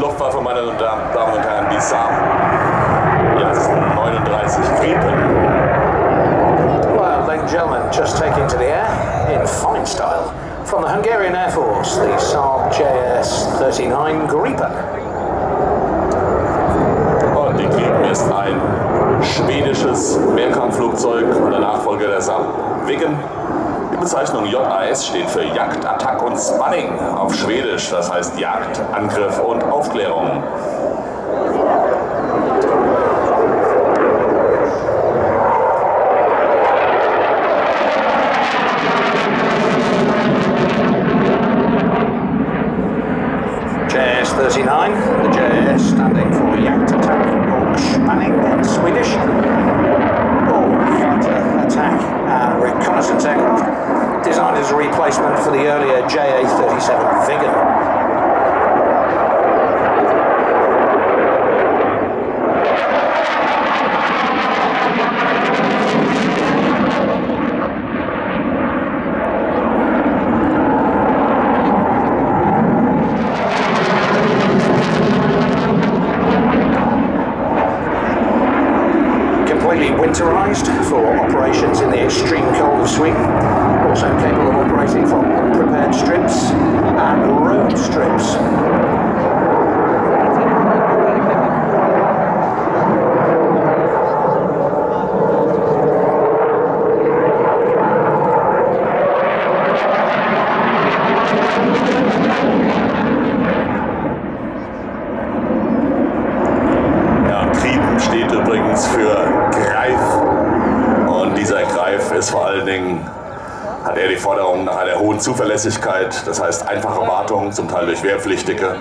Luftwaffe, meine Damen und Herren, die Saab Jas 39 Gripen. Well, ladies and gentlemen, just taking to the air in fine style from the Hungarian Air Force, the Saab JS-39 Gripen. Und die Gripen ist ein schwedisches Mehrkampfflugzeug und der Nachfolger der Saab Viggen. Die Bezeichnung JAS steht für Jagd, Attack und Spanning auf Schwedisch, das heißt Jagd, Angriff und Aufklärung. JA-37 Viggen. completely winterized for operations in the extreme cold of Sweden. Also capable of operating from unprepared strips and road strips. Hohen Zuverlässigkeit, das heißt einfache Wartung, zum Teil durch Wehrpflichtige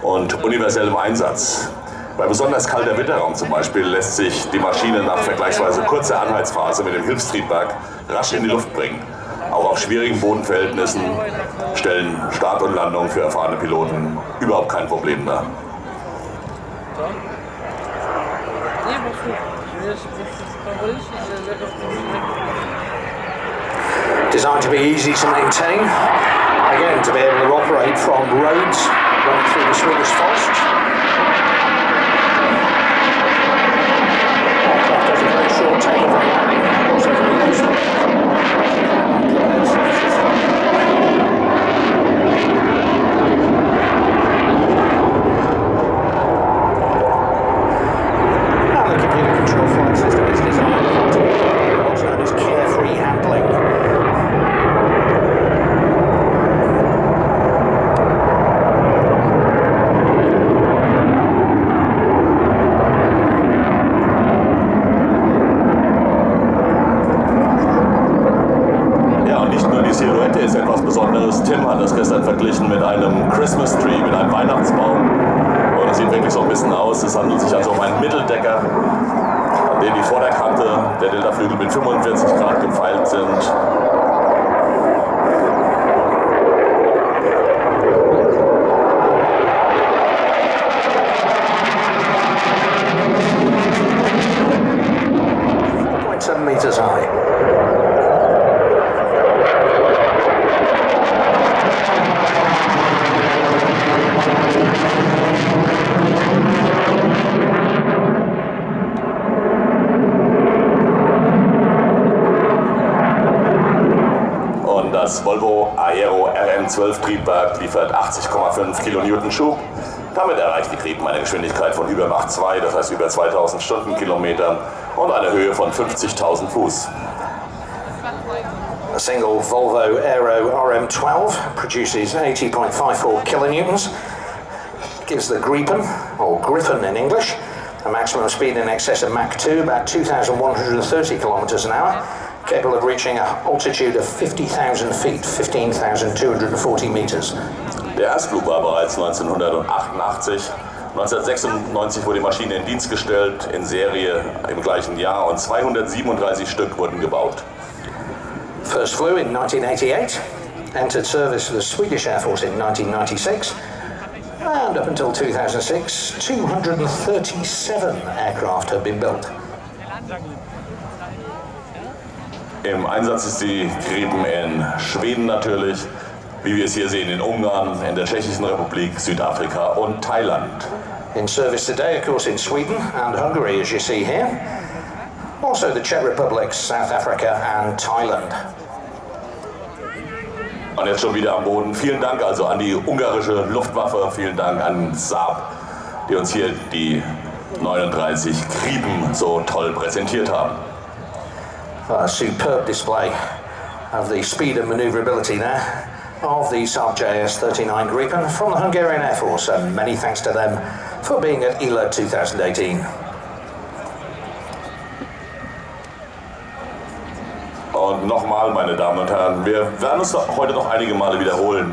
und universellem Einsatz. Bei besonders kalter Witterraum zum Beispiel lässt sich die Maschine nach vergleichsweise kurzer Anhaltsphase mit dem Hilfstriebwerk rasch in die Luft bringen. Auch auf schwierigen Bodenverhältnissen stellen Start und Landung für erfahrene Piloten überhaupt kein Problem dar. Nie, bo wiesz, lepiej Designed to be easy to maintain. Again, to be able to operate from roads running through the Swedish forests. Christmas Tree, mit einem Weihnachtsbaum. Und es sieht wirklich so ein bisschen aus. Es handelt sich also um einen Mitteldecker, an dem die Vorderkante der Deltaflügel mit 45 Grad gefeilt sind. Und das Volvo Aero RM12 Triebwerk liefert 80,5 Kilonewton Schub. Damit erreicht die Gripen eine Geschwindigkeit von über Mach 2, das heißt über 2000 Stundenkilometern und eine Höhe von 50.000 Fuß. A single Volvo Aero RM12 produces 80.54 kilonewtons, gives the Gripen, or Griffin in English, a maximum speed in excess of Mach 2, about 2,130 kilometers an hour, capable of reaching an altitude of 50,000 feet, 15,240 meters. Der Erstflug war bereits 1988. 1996 wurde die Maschine in Dienst gestellt, in Serie im gleichen Jahr und 237 Stück wurden gebaut. First flew in 1988, entered service for the Swedish Air Force in 1996, and up until 2006, 237 aircraft have been built. Im Einsatz ist die Gripen in Schweden natürlich, wie wir es hier sehen in Ungarn, in der Tschechischen Republik, Südafrika und Thailand. In service today, of course, in Sweden and Hungary, as you see here. Also the Czech Republic, South Africa and Thailand. Und jetzt schon wieder am Boden. Vielen Dank also an die ungarische Luftwaffe, vielen Dank an Saab, die uns hier die 39 Krieben so toll präsentiert haben. A superb display of the speed and manoeuvrability there of the Saab JS-39 Gripen from the Hungarian Air Force and many thanks to them for being at ELA 2018. Und nochmal, meine Damen und Herren, wir werden uns heute noch einige Male wiederholen.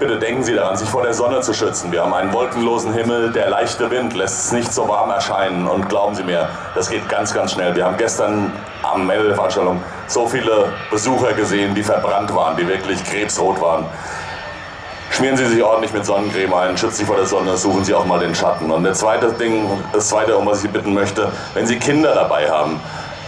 Bitte denken Sie daran, sich vor der Sonne zu schützen. Wir haben einen wolkenlosen Himmel, der leichte Wind lässt es nicht so warm erscheinen. Und glauben Sie mir, das geht ganz, ganz schnell. Wir haben gestern am Meldeveranstaltung so viele Besucher gesehen, die verbrannt waren, die wirklich krebsrot waren. Schmieren Sie sich ordentlich mit Sonnencreme ein, schützen Sie vor der Sonne, suchen Sie auch mal den Schatten. Und das zweite Ding, das zweite, um was ich Sie bitten möchte, wenn Sie Kinder dabei haben,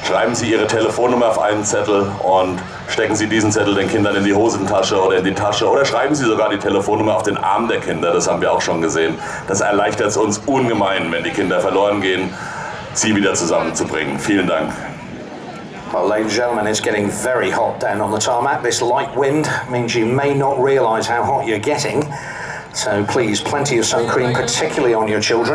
schreiben Sie Ihre Telefonnummer auf einen Zettel und stecken Sie diesen Zettel den Kindern in die Hosentasche oder in die Tasche oder schreiben Sie sogar die Telefonnummer auf den Arm der Kinder, das haben wir auch schon gesehen. Das erleichtert es uns ungemein, wenn die Kinder verloren gehen, sie wieder zusammenzubringen. Vielen Dank. Well, ladies and gentlemen, it's getting very hot down on the tarmac. This light wind means you may not realise how hot you're getting. So please, plenty of sun cream, particularly on your children.